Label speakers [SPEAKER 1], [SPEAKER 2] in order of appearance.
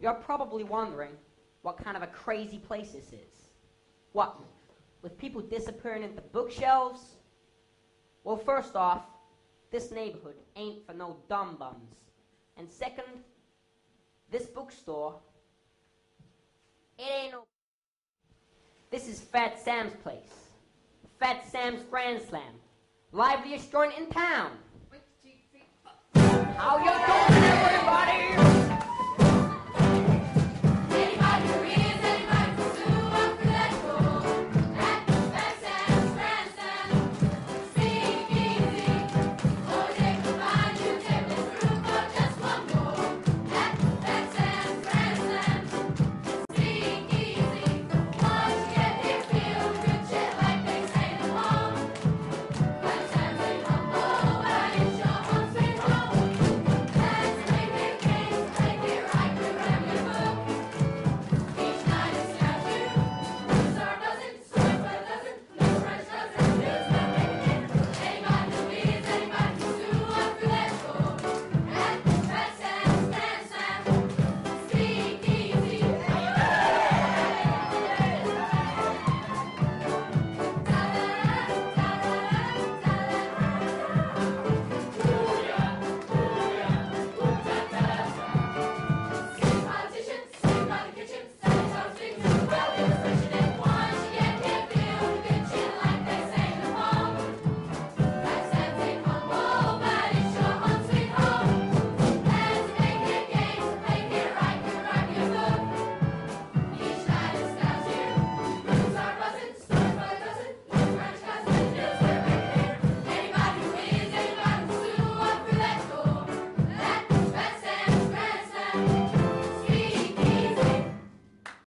[SPEAKER 1] You're probably wondering what kind of a crazy place this is. What? With people disappearing into bookshelves? Well, first off, this neighborhood ain't for no dumb bums. And second, this bookstore, it ain't no. This is Fat Sam's place. Fat Sam's Grand Slam. Liveliest joint in town.